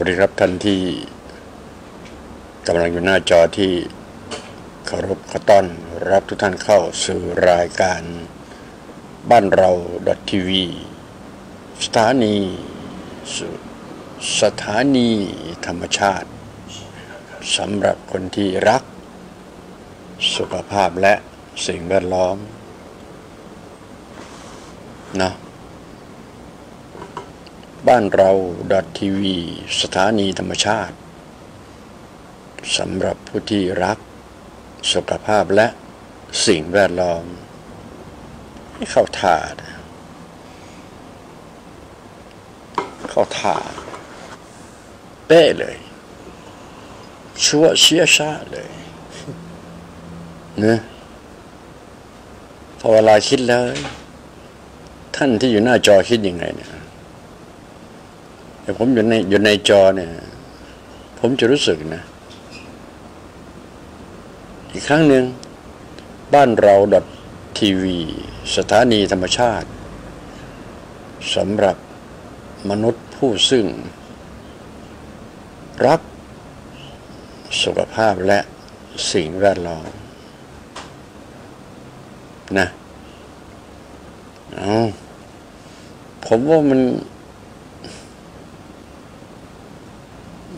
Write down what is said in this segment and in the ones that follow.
สวัสดีครับท่านที่กำลังอยู่หน้าจอที่เคารพขต้อนรับทุกท่านเข้าสู่รายการบ้านเราทีวีสถานีสถานีธรรมชาติสำหรับคนที่รัก สุขภาพและสิ่งแวดล้อมนะ บ้านเราทีวีสถานีธรรมชาติสำหรับผู้ที่รัก สุขภาพและสิ่งแวดล้อม ให้เข้าท่าเข้าท่าเป๊ะเลย ชัวเชียชาเลยนะพอเวลาคิดแล้ว ท่านที่อยู่หน้าจอคิดยังไงเนี่ย แต่ผมอยู่ในอยู่ในจอเนี่ย ผมจะรู้สึกนะ อีกครั้งหนึ่งบ้านเราดทีวีสถานีธรรมชาติสำหรับมนุษย์ผู้ซึ่ง รักสุขภาพและสิ่งแวดล้อมนะ เอาผมว่ามัน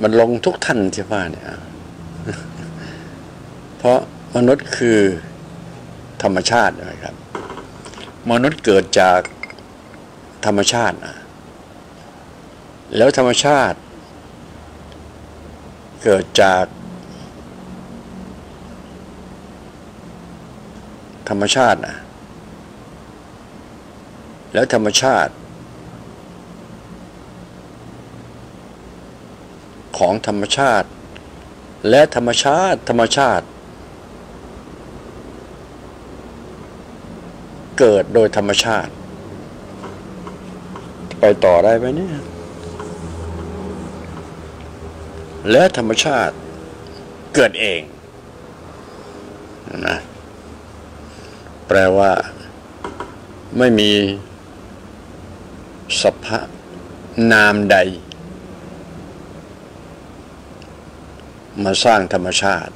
มันลงทุกท่านที่ว่าเนี่ย เพราะมนุษย์คือธรรมชาตินะครับ มนุษย์เกิดจากธรรมชาตินะแล้วธรรมชาติ เกิดจาก ธรรมชาตินะแล้วธรรมชาติ ของธรรมชาติ และธรรมชาติธรรมชาติ เกิดโดยธรรมชาติ ไปต่อได้ไหมเนี่ยและธรรมชาติเกิดเองนะแปลว่า ไม่มีสภานามใด มาสร้างธรรมชาติ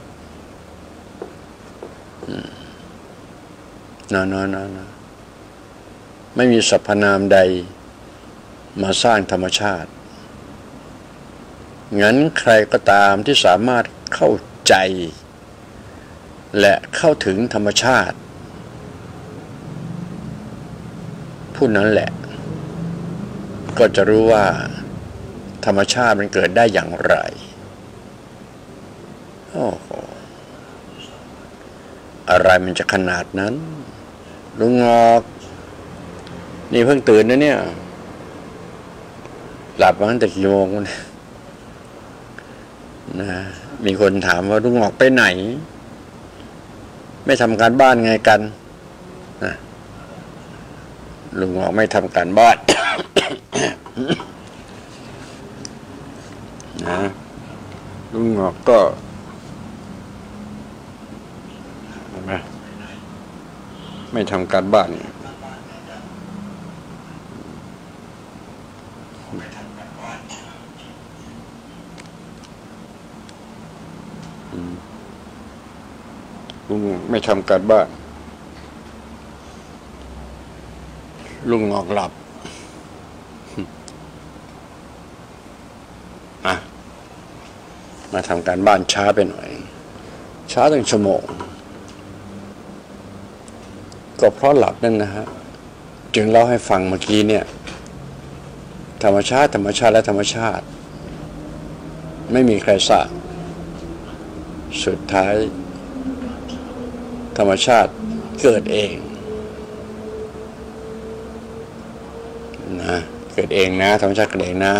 นอนนอนไม่มีสรรพนามใด มาสร้างธรรมชาติ งั้นใครก็ตามที่สามารถเข้าใจ และเข้าถึงธรรมชาติ ผู้นั้นแหละ ก็จะรู้ว่า ธรรมชาติมันเกิดได้อย่างไร โอ้โหอะไรมันจะขนาดนั้น ลุงงอก นี่เพิ่งตื่นนะเนี่ย หลับมาตั้งแต่กี่โมงนะมีคนถามว่าลุงงอกไปไหน ไม่ทำการบ้านไงกันนะลุงงอกไม่ทำการบ้านนะลุงงอกก็ ไม่ทำการบ้านลุงไม่ทำการบ้าน ลุงออกหลับมาทำการบ้านช้าไปหน่อย ช้าตั้งชั่วโมง ก็เพราะหลับนั่นนะฮะจึงเล่าให้ฟังเมื่อกี้เนี่ย ธรรมชาติ ธรรมชาติและธรรมชาติ ไม่มีใครสร้างสุดท้าย ธรรมชาติเกิดเองนะเกิดเองนะ ธรรมชาติเกิดเองนะ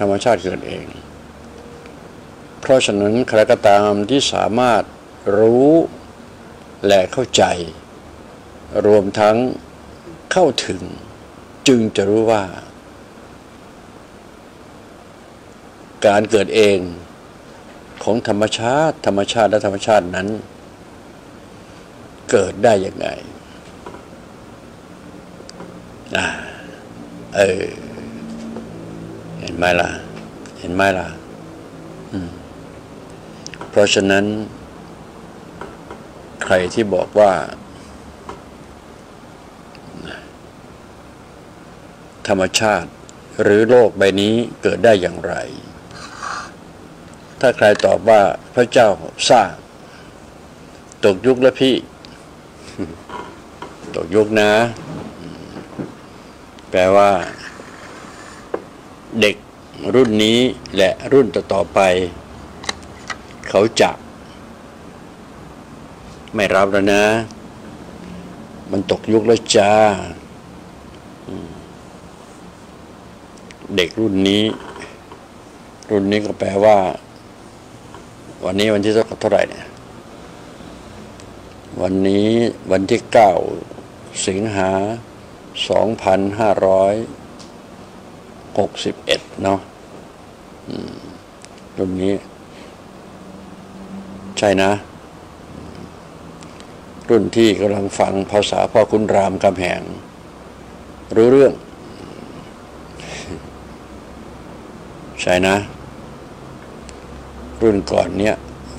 ธรรมชาติเกิดเอง เพราะฉะนั้นใครก็ตามที่สามารถรู้และเข้าใจ รวมทั้งเข้าถึง จึงจะรู้ว่า การเกิดเองของธรรมชาติ ธรรมชาติและธรรมชาตินั้น เกิดได้ยังไงอ่าเออเห็นไหมล่ะ เห็นไหมล่ะ อืม เพราะฉะนั้น ใครที่บอกว่า ธรรมชาติหรือโลกใบนี้เกิดได้อย่างไร ถ้าใครตอบว่าพระเจ้าสร้าง ตกยุคแล้วพี่ ตกยุคนะ แปลว่า เด็กรุ่นนี้และรุ่นต่อๆไป เขาจะไม่รับแล้วนะ มันตกยุคแล้วจ้า เด็กรุ่นนี้ รุ่นนี้ก็แปลว่า วันนี้วันที่เท่าไหร่เนี่ย วันนี้วันที่เก้าสิงหาสองพันห้าร้อยหกสิบเอ็ดเนาะรุ่นนี้ ช่นะ รุ่นที่กำลังฟังภาษาพ่อคุณรามคำแหง รู้เรื่อง ใช่นะ รุ่นก่อนเนี้ย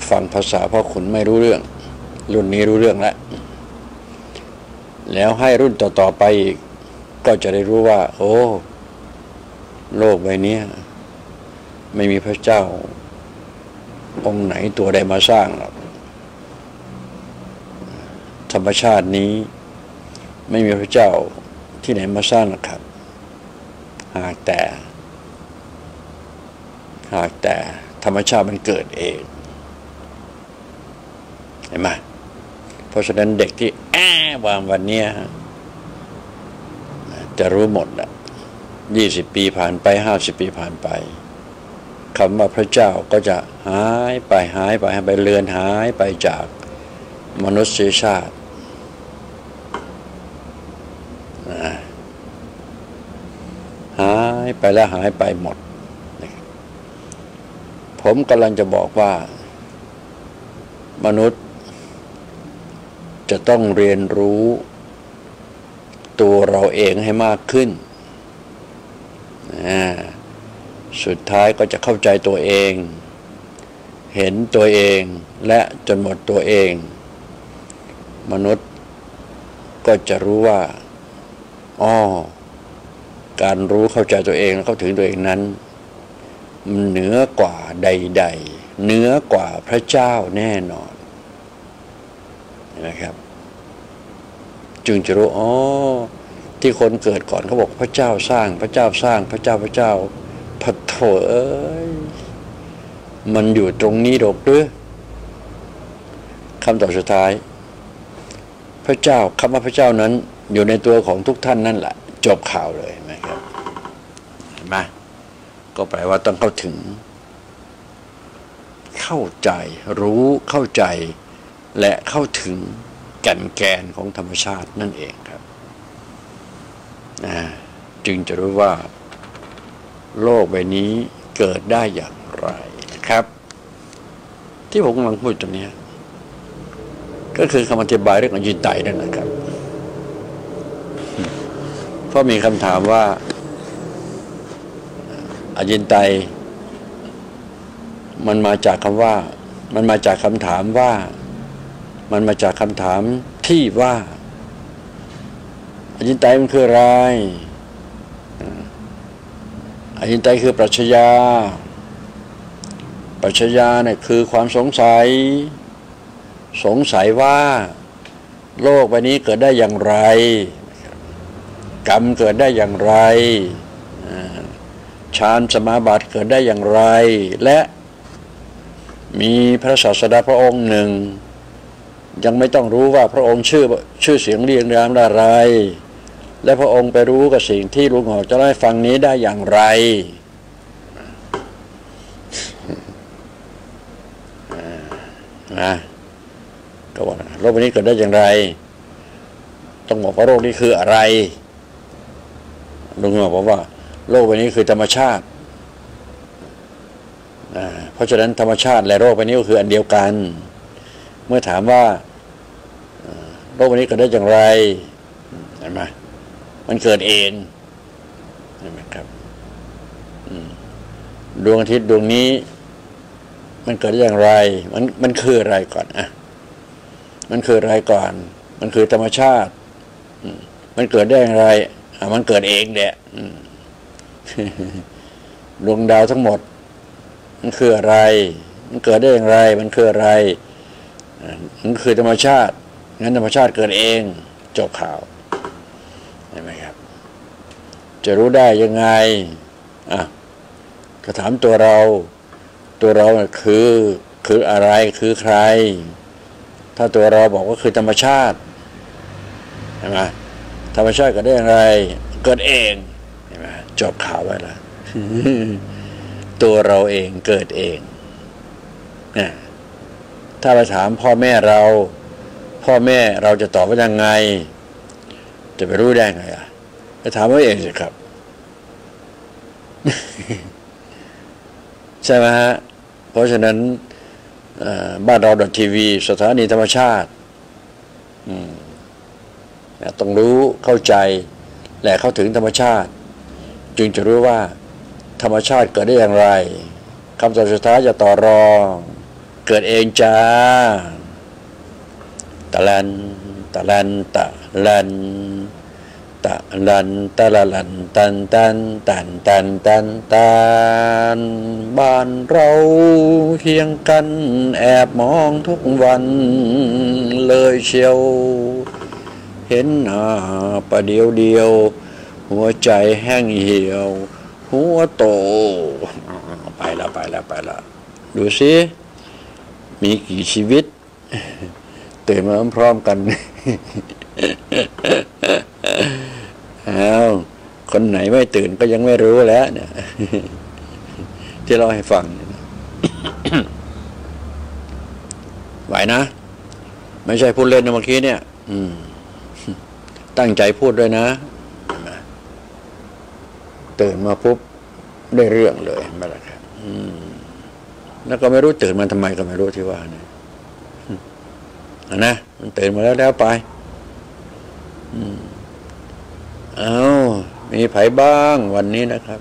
ฟังภาษาพ่อขุนไม่รู้เรื่อง รุ่นนี้รู้เรื่องแล้วแล้วให้รุ่นต่อๆไปอีก ก็จะได้รู้ว่า โอ้ โลกใบนี้ไม่มีพระเจ้า องค์ไหนตัวใดมาสร้างหรอกธรรมชาตินี้ ไม่มีพระเจ้าที่ไหนมาสร้างหรอกครับ หากแต่ หากแต่ธรรมชาติมันเกิดเอง เห็นไหมเพราะฉะนั้นเด็กที่แอบวางวันนี้จะรู้หมดอะยี่สิบปีผ่านไปห้าสิบปีผ่านไป คำว่าพระเจ้าก็จะหายไปหายไปหายไปเลือนหายไปจากมนุษยชาติหายไปแล้วหายไปหมด ผมกำลังจะบอกว่า มนุษย์ จะต้องเรียนรู้ ตัวเราเองให้มากขึ้น สุดท้ายก็จะเข้าใจตัวเอง เห็นตัวเองและจนหมดตัวเอง มนุษย์ก็จะรู้ว่าอ๋อการรู้เข้าใจตัวเองแล้วเข้าถึงตัวเองนั้น มันเหนือกว่าใด ๆเหนือกว่าพระเจ้าแน่นอนนะครับ จึงจะรู้อ๋อที่คนเกิดก่อนเขาบอกพระเจ้าสร้างพระเจ้าสร้างพระเจ้าพระเจ้า โถเอ้ยมันอยู่ตรงนี้หรอกหรือคำตอบสุดท้าย พระเจ้าคำว่าพระเจ้านั้น อยู่ในตัวของทุกท่านนั่นแหละ จบข่าวเลยไหมครับเห็นไหมก็แปลว่าต้องเข้าถึง เข้าใจรู้เข้าใจ และเข้าถึงแก่นแกนของธรรมชาตินั่นเองครับ จึงจะรู้ว่า โลกใบนี้เกิดได้อย่างไรครับ ที่ผมกำลังพูดตรงนี้ก็คือคำอธิบายเรื่องอยินไตนั่นนะครับ เพราะมีคำถามว่าอายินไต มันมาจากคำว่า มันมาจากคำถามว่า มันมาจากคำถามที่ว่าอายินไตมันคืออะไร อหินไตคือปรัชญา ปรัชญาเนี่ยคือความสงสัย สงสัยว่าโลกใบนี้เกิดได้อย่างไร กรรมเกิดได้อย่างไรฌานสมาบัติเกิดได้อย่างไร และมีพระศาสดาพระองค์หนึ่ง ยังไม่ต้องรู้ว่าพระองค์ชื่อชื่อเสียงเรียงรามอะไร และพระองค์ไปรู้กับสิ่งที่ลุงหอกจะได้ฟังนี้ได้อย่างไร นะก็ว่าโรคนี้เกิดได้อย่างไร ต้องบอกว่าโรคนี้คืออะไรลุงหอกบอกว่า โรคนี้คือธรรมชาติเพราะฉะนั้นธรรมชาติและโรคนี้ก็คืออันเดียวกัน เมื่อถามว่าโรคนี้เกิดได้อย่างไรเห็นไหม มันเกิดเองใช่ไหมครับดวงอาทิตย์ดวงนี้ มันเกิดอย่างไร มันมันคืออะไรก่อนอะมันคืออะไรก่อน มันคือธรรมชาติมันเกิดได้อย่างไรอะมันเกิดเองแหละดวงดาวทั้งหมด มันคืออะไร มันเกิดได้อย่างไร มันคืออะไรมันคือธรรมชาติงั้นธรรมชาติเกิดเองจบข่าว จะรู้ได้ยังไงอะก็ถามตัวเรา ตัวเราคือคืออะไรคือใคร ถ้าตัวเราบอกว่าคือธรรมชาติใช่ไหมธรรมชาติเกิดได้อย่างไร เกิดเองใช่ไหมจบข่าวไว้ละตัวเราเองเกิดเองนะถ้าไปถามพ่อแม่เรา พ่อแม่เราจะตอบว่ายังไง จะไปรู้ได้ไงอะ ไปถามว่าเองสิครับ ใช่ไหมฮะ เพราะฉะนั้นบ้านเราดอททีวี สถานีธรรมชาติต้องรู้เข้าใจและเข้าถึงธรรมชาติ จึงจะรู้ว่า ธรรมชาติเกิดได้อย่างไรคำตอบสุดท้ายจะต่อรอง เกิดเองจ้าตะลันตะลันตะลัน ตะลันตะละลันตันตันตันตันตันตันบ้านเราเคียงกันแอบมองทุกวันเลยเชียว เห็นหน้าประเดียวเดียว หัวใจแห้งเหี่ยว หัวโต ไปละไปละไปละดูสิ มีกี่ชีวิต ตื่นมาพร้อมกัน อ้าวคนไหนไม่ตื่นก็ยังไม่รู้แล้ว เนี่ย ที่เราให้ฟังไหวนะ ไม่ใช่พูดเล่นนะเมื่อกี้เนี่ย อืม ตั้งใจพูดด้วยนะ ตื่นมาปุ๊บได้เรื่องเลยไม่ละครับแล้วก็ไม่รู้ตื่นมาทำไมก็ไม่รู้ที่ว่าเนี่ยนะ มันตื่นมาแล้วแล้วไป อืม เอามีไผบ้างวันนี้นะครับ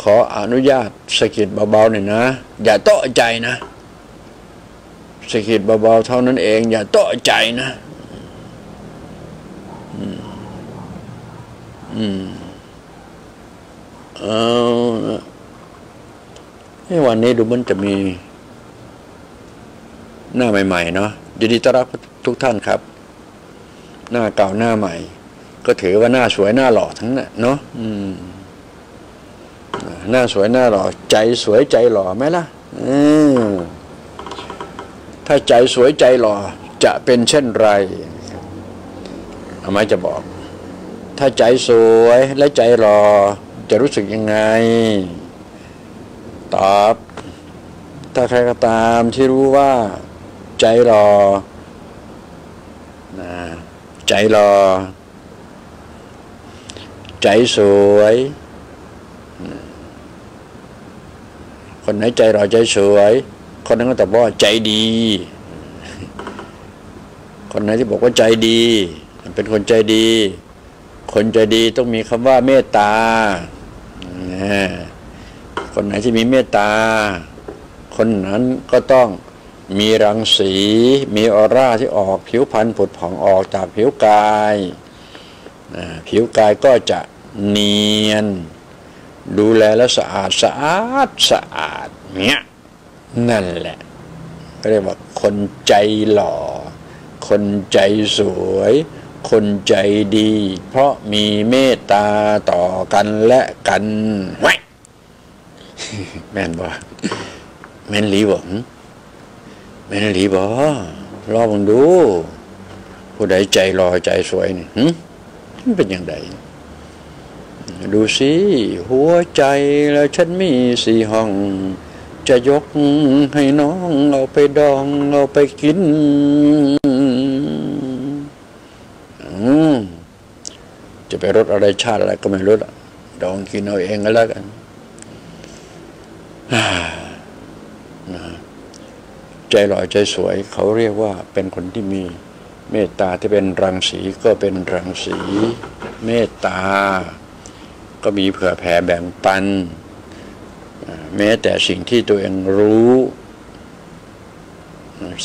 ขออนุญาตสกิดเบาๆหน่อยนะ อย่าโต๊ะใจนะสกิดเบาๆเท่านั้นเอง อย่าโต๊ะใจนะอืมอืมเอาให้วันนี้ดูมันจะมี หน้าใหม่ ๆ เนาะยินดีต้อนรับทุกท่านครับ หน้าเก่าหน้าใหม่ ก็ถือว่าหน้าสวยหน้าหล่อทั้งนั้นเนาะหน้าสวยหน้าหล่อใจสวยใจหล่อไหมล่ะถ้าใจสวยใจหล่อจะเป็นเช่นไรเอาไมจะบอก ถ้าใจสวยและใจหล่อจะรู้สึกยังไง ตอบ ถ้าใครก็ตามที่รู้ว่า ใจหล่อใจหล่อ ใจสวย คนไหนใจรอใจสวย คนนั้นก็ตอบว่าใจดี คนไหนที่บอกว่าใจดี เป็นคนใจดี คนใจดีต้องมีคำว่าเมตตา คนไหนที่มีเมตตา คนนั้นก็ต้องมีรังสี มีออร่าที่ออกผิวพรรณผุดผ่องออกจากผิวกาย ผิวกายก็จะ เนียน ดูแลแล้วสะอาดสะอาดสะอาดเนี้ยนั่นแหละก็เรียกว่าคนใจหล่อ คนใจสวย คนใจดี เพราะมีเมตตาต่อกันและกันไว้แม่นบ่แม่นหลีบ่แม่นหลีบ่รอบังดู ผู้ใดใจรอใจสวยนี่เป็นอย่างไร ดูสิหัวใจแล้วฉันมีสี่ห้อง จะยกให้น้องเอาไปดองเอาไปกินจะไปรสอะไรชาติอะไรก็ไม่รู้ละดองกินเอาเองก็แล้วกันใจหล่อใจสวย เขาเรียกว่าเป็นคนที่มีเมตตาที่เป็นรังสีก็เป็นรังสี เมตตา ก็มีเผื่อแผ่แบ่งปัน แม้แต่สิ่งที่ตัวเองรู้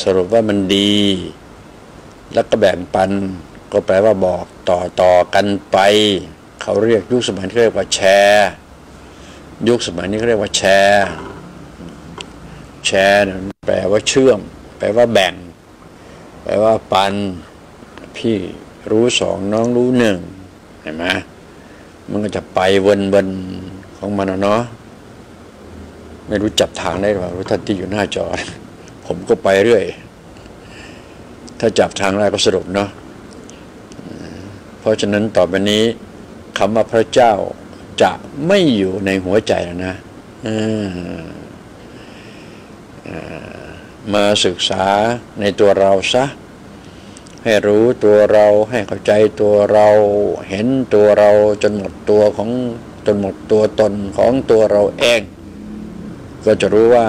สรุปว่ามันดี แล้วก็แบ่งปัน ก็แปลว่าบอกต่อต่อกันไป เขาเรียกยุคสมัยที่เรียกว่าแชร์ ยุคสมัยนี้เขาเรียกว่าแชร์ แชร์แปลว่าเชื่อม แปลว่าแบ่ง แปลว่าปันพี่รู้สองน้องรู้หนึ่งเห็นไหม มันก็จะไปวนๆของมันเนาะไม่รู้จับทางได้หรือเปล่าท่านที่อยู่หน้าจอ ผมก็ไปเรื่อย ถ้าจับทางได้ก็สรุปเนาะเพราะฉะนั้นต่อไปนี้คำว่าพระเจ้าจะไม่อยู่ในหัวใจแล้วนะมาศึกษาในตัวเราซะ ให้รู้ตัวเราให้เข้าใจตัวเราเห็นตัวเราจนหมดตัวของจนหมดตัวตนของตัวเราเอง ก็จะรู้ว่า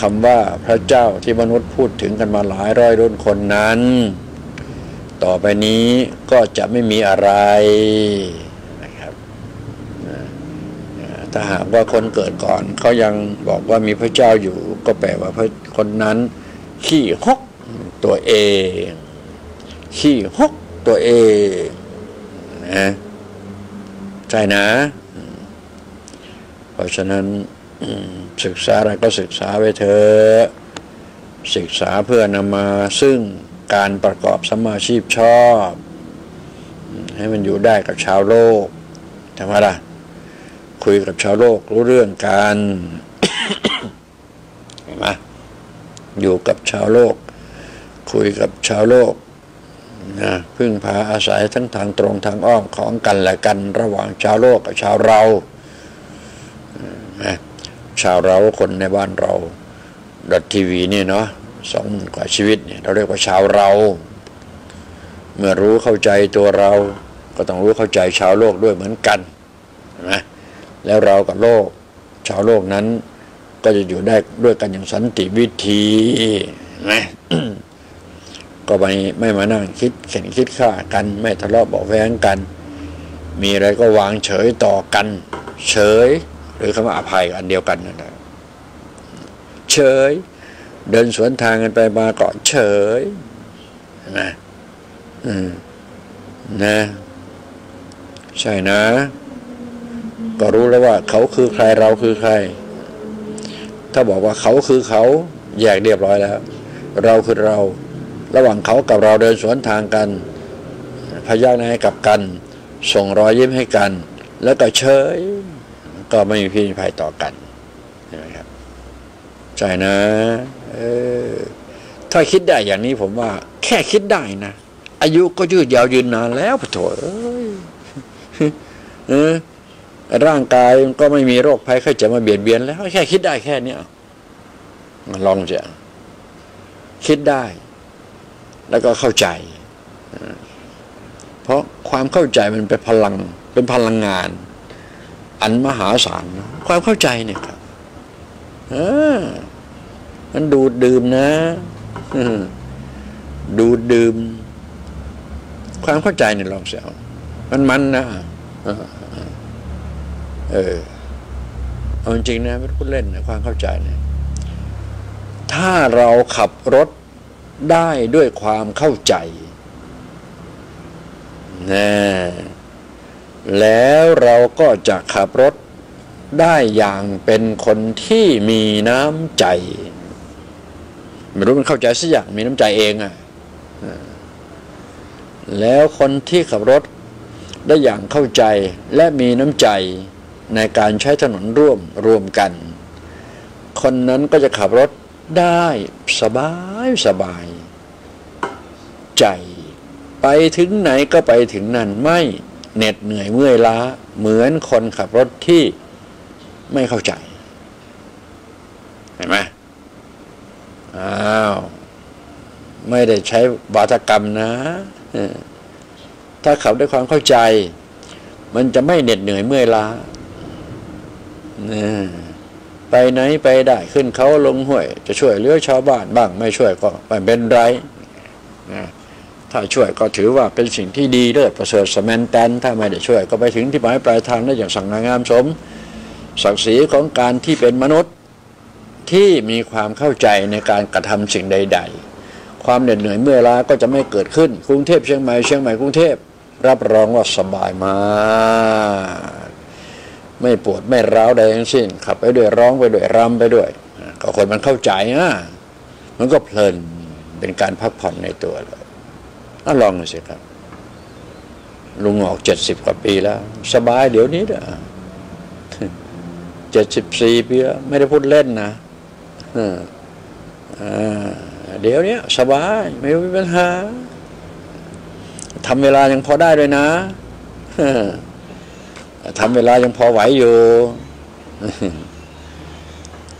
คำว่าพระเจ้าที่มนุษย์พูดถึงกันมาหลายร้อยรุ่นคนนั้น ต่อไปนี้ก็จะไม่มีอะไรนะครับถ้าหากว่าคนเกิดก่อนเขายังบอกว่ามีพระเจ้าอยู่ ก็แปลว่าพระคนนั้นขี้ฮกตัวเอง ขี้ฮกตัวเองนะใช่นะ เพราะฉะนั้นศึกษาอะไรก็ศึกษาไว้เถอะศึกษาเพื่อนำมาซึ่งการประกอบสมาชีพชอบ ให้มันอยู่ได้กับชาวโลกทำไมล่ะคุยกับชาวโลกรู้เรื่องการเห็นไหมอยู่กับชาวโลก คุยกับชาวโลก นะพึ่งพาอาศัยทั้งทางตรงทางอ้อมของกันและกัน ระหว่างชาวโลกกับชาวเรานะชาวเราคนในบ้านเราดัทีวีนี่เนาะสองหมื่นกว่าชีวิตเนี่ยเราเรียกว่าชาวเรา เมื่อรู้เข้าใจตัวเราก็ต้องรู้เข้าใจชาวโลกด้วยเหมือนกันนะแล้วเรากับโลก ชาวโลกนั้นก็จะอยู่ได้ด้วยกันอย่างสันติวิธีนะ ก็ไม่ไม่มานั่งคิดเข็นคิดฆ่ากัน ไม่ทะเลาะเบาแวงกัน มีอะไรก็วางเฉยต่อกัน เฉย หรือคำว่าอภัยอันเดียวกันนั่นแหละเฉย เดินสวนทางกันไปมาก่อนเฉยนะอืมนะ ใช่นะ ก็รู้แล้วว่าเขาคือใครเราคือใคร ถ้าบอกว่าเขาคือเขาแยกเรียบร้อยแล้ว เราคือเรา ระหว่างเขากับเราเดินสวนทางกัน พยักหน้าให้กับกัน ส่งรอยยิ้มให้กัน แล้วก็เฉย ก็ไม่มีพิษภัยต่อกันใช่ไหมครับใช่นะเออถ้าคิดได้อย่างนี้ผมว่า แค่คิดได้นะ อายุก็ยืดยาวยืนนานแล้วปะโถเออร่างกายก็ไม่มีโรคภัยไข้เจ็บมาเบียดเบียนแล้ว แค่คิดได้แค่เนี้ยลองจะคิดได้ แล้วก็เข้าใจ เพราะความเข้าใจมันเป็นพลังเป็นพลังงาน อันมหาศาลความเข้าใจเนี่ยครับอมันดูดดื่มนะดูดดื่ม ความเข้าใจเนี่ยลองเสียวมันมันนะเออเอาจริงนะไม่พูดเล่นนะความเข้าใจเนี่ยถ้าเราขับรถ ได้ด้วยความเข้าใจนะแล้วเราก็จะขับรถได้อย่างเป็นคนที่มีน้ำใจ ไม่รู้มันเข้าใจสักอย่างมีน้ำใจเองอะ่ะแล้วคนที่ขับรถได้อย่างเข้าใจและมีน้ำใจในการใช้ถนนร่วมรวมกัน คนนั้นก็จะขับรถ ได้สบายสบาย ใจไปถึงไหนก็ไปถึงนั่นไม่เหน็ดเหนื่อยเมื่อยล้า เหมือนคนขับรถที่ไม่เข้าใจ เห็นไหมอ้าวไม่ได้ใช้วาทกรรมนะ ถ้าขับด้วยความเข้าใจ มันจะไม่เหน็ดเหนื่อยเมื่อยล้าเนี่ย ไปไหนไปได้ขึ้นเขาลงห้วย จะช่วยเหลือชาวบ้านบ้างไม่ช่วยก็ไม่เป็นไรถ้าช่วยก็ถือว่าเป็นสิ่งที่ดีเลิศประเสริฐสมนแตนถ้าไม่ได้ช่วยก็ไปถึงที่หมายปลายทางได้อย่างสั่งงามสม ศักดิ์ศรีของการที่เป็นมนุษย์ที่มีความเข้าใจในการกระทำสิ่งใด ๆ ความเหน็ดเหนื่อยเมื่อล้าก็จะไม่เกิดขึ้นกรุงเทพเชียงใหม่เชียงใหม่กรุงเทพรับรองว่าสบายมาก ไม่ปวดไม่ร้าวใดทั้งสิ้น ขับไปด้วยร้องไปด้วยรำไปด้วยก็คนมันเข้าใจนะมันก็เพลินเป็นการพักผ่อนในตัวเลยลองดูสิครับ ลุงออกเจ็ดสิบกว่าปีแล้ว สบายเดี๋ยวนี้เด้อเจ็ดสิบสี่ปีแล้วไม่ได้พูดเล่นนะเดี๋ยวนี้สบายไม่มีปัญหาทำเวลายังพอได้เลยนะ ทำเวลายังพอไหวอยู่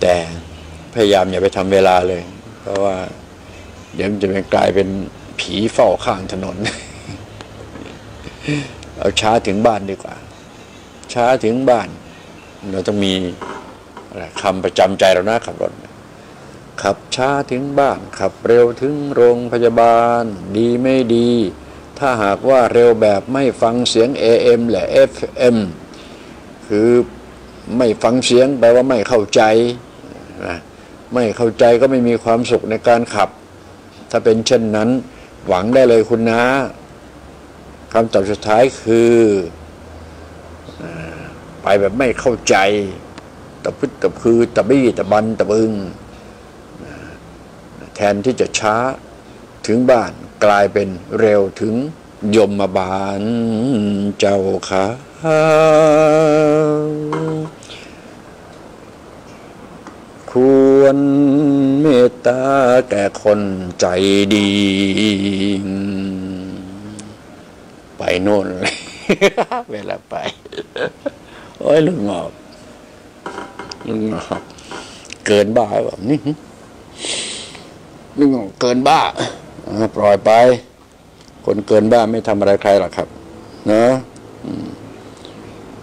แต่พยายามอย่าไปทำเวลาเลย เพราะว่า เดี๋ยวมันจะเป็นกลายเป็นผีเฝ้าข้างถนน เอาช้าถึงบ้านดีกว่า ช้าถึงบ้าน เราต้องมีคำประจำใจเรานะขับรถขับช้าถึงบ้าน ขับเร็วถึงโรงพยาบาล ดีไม่ดี ถ้าหากว่าเร็วแบบไม่ฟังเสียง AM และ FM คือไม่ฟังเสียงแปลว่าไม่เข้าใจนะไม่เข้าใจก็ไม่มีความสุขในการขับ ถ้าเป็นเช่นนั้น หวังได้เลยคุณนะคำตอบสุดท้ายคือไปแบบไม่เข้าใจตะพึดตะพือตะบี้ตะบันตะบึง แทนที่จะช้าถึงบ้าน กลายเป็นเร็วถึงยมบาลเจ้าค่ะควรเมตตาแก่คนใจดี ไปโน่นเลยเวลาไป โอ้ยลุงงอกลุงงอกเกินบ้าแบบนี้ลุงงอกเกินบ้า ปล่อยไป คนเกินบ้าไม่ทำอะไรใครหรอกครับ เนาะ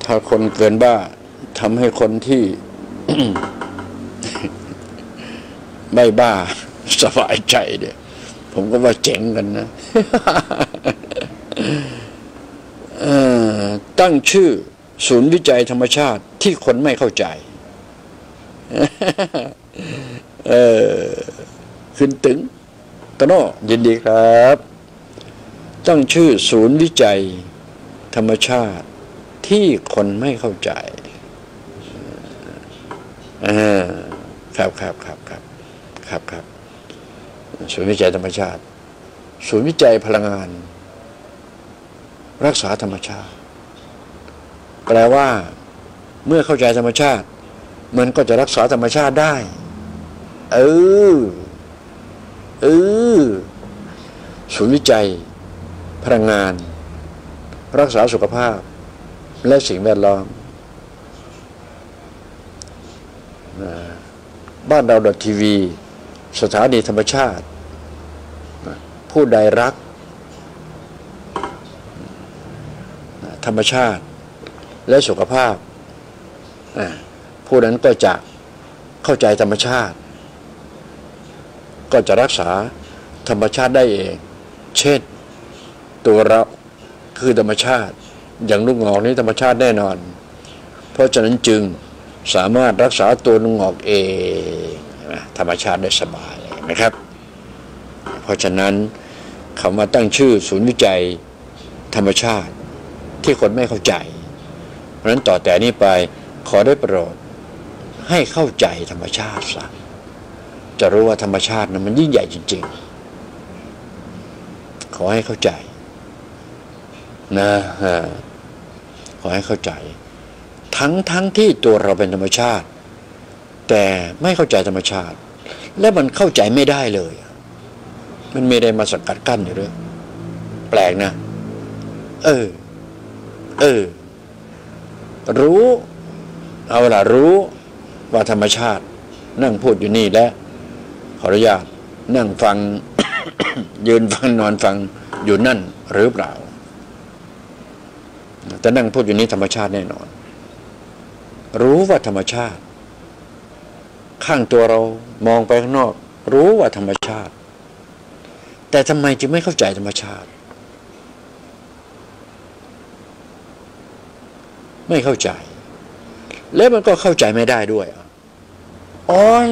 ถ้าคนเกินบ้าทำให้คนที่ไม่บ้าสบายใจเนี่ยผมก็ว่าเจ๋งกันนะตั้งชื่อศูนย์วิจัยธรรมชาติที่คนไม่เข้าใจ เออขึ้นตึง ตโนยินดีครับ ตั้งชื่อศูนย์วิจัย ธรรมชาติที่คนไม่เข้าใจอ่าครับครับครับครับครับครับ ศูนย์วิจัยธรรมชาติ ศูนย์วิจัยพลังงาน รักษาธรรมชาติ แปลว่า เมื่อเข้าใจธรรมชาติ มันก็จะรักษาธรรมชาติได้ เออ เออศูนย์วิจัย พลังงาน รักษาสุขภาพ และสิ่งแวดล้อมบ้านเราดอททีวี สถานีธรรมชาติ ผู้ใดรัก ธรรมชาติ และสุขภาพ ผู้นั้นก็จะเข้าใจธรรมชาติ ก็จะรักษาธรรมชาติได้เอง เช่น ตัวเราคือธรรมชาติ อย่างลูกงอกนี้ธรรมชาติแน่นอน เพราะฉะนั้นจึงสามารถรักษาตัวลูกงอกเองธรรมชาติได้สบายนะครับ เพราะฉะนั้นเขามาตั้งชื่อศูนย์วิจัยธรรมชาติที่คนไม่เข้าใจ เพราะฉะนั้นต่อแต่นี้ไปขอได้โปรดให้เข้าใจธรรมชาติซะ จะรู้ว่าธรรมชาตินะมันยิ่งใหญ่จริง ๆ ขอให้เข้าใจ นะฮะขอให้เข้าใจ ทั้งทั้งที่ตัวเราเป็นธรรมชาติ แต่ไม่เข้าใจธรรมชาติ และมันเข้าใจไม่ได้เลย มันไม่ได้มาสกัดกั้นอยู่ด้วยแปลกนะ เออ เออ รู้ เอาล่ะรู้ว่าธรรมชาติ นั่งพูดอยู่นี่แล้ว ขออนุญาตนั่งฟัง ยืนฟังนอนฟังอยู่นั่นหรือเปล่า แต่นั่งพูดอยู่นี้ธรรมชาติแน่นอน รู้ว่าธรรมชาติ ข้างตัวเรามองไปข้างนอก รู้ว่าธรรมชาติ แต่ทำไมจึงไม่เข้าใจธรรมชาติ ไม่เข้าใจ แล้วมันก็เข้าใจไม่ได้ด้วยอะโอ้ย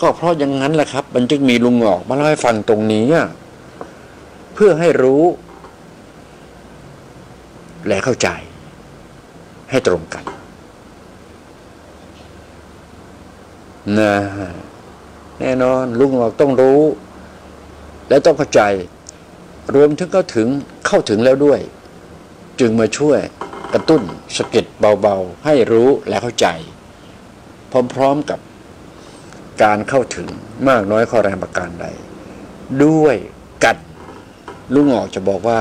ก็เพราะอย่างนั้นแหละครับ มันจึงมีลุงหงอกมาเล่าให้ฟังตรงนี้เพื่อให้รู้ และเข้าใจ ให้ตรงกันนะแน่นอนลุงหงอกต้องรู้ และต้องเข้าใจ รวมถึงเข้าถึงเข้าถึงแล้วด้วย จึงมาช่วยกระตุ้นสะกิดเบาๆ ให้รู้และเข้าใจ พร้อมๆกับ การเข้าถึงมากน้อยข้อแรงประการใด ด้วยกัดลุงออกจะบอกว่า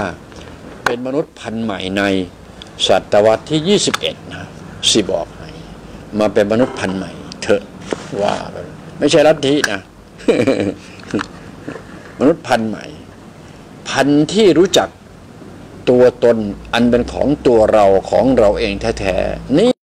เป็นมนุษย์พันธุ์ใหม่ในศตวรรษที่ 21 นะสิบอกให้มาเป็นมนุษย์พันธุ์ใหม่เถอะว่า ไม่ใช่ลัทธินะมนุษย์พันธุ์ใหม่ พันธุ์ที่รู้จักตัวตนอันเป็นของตัวเราของเราเองแท้ๆนี่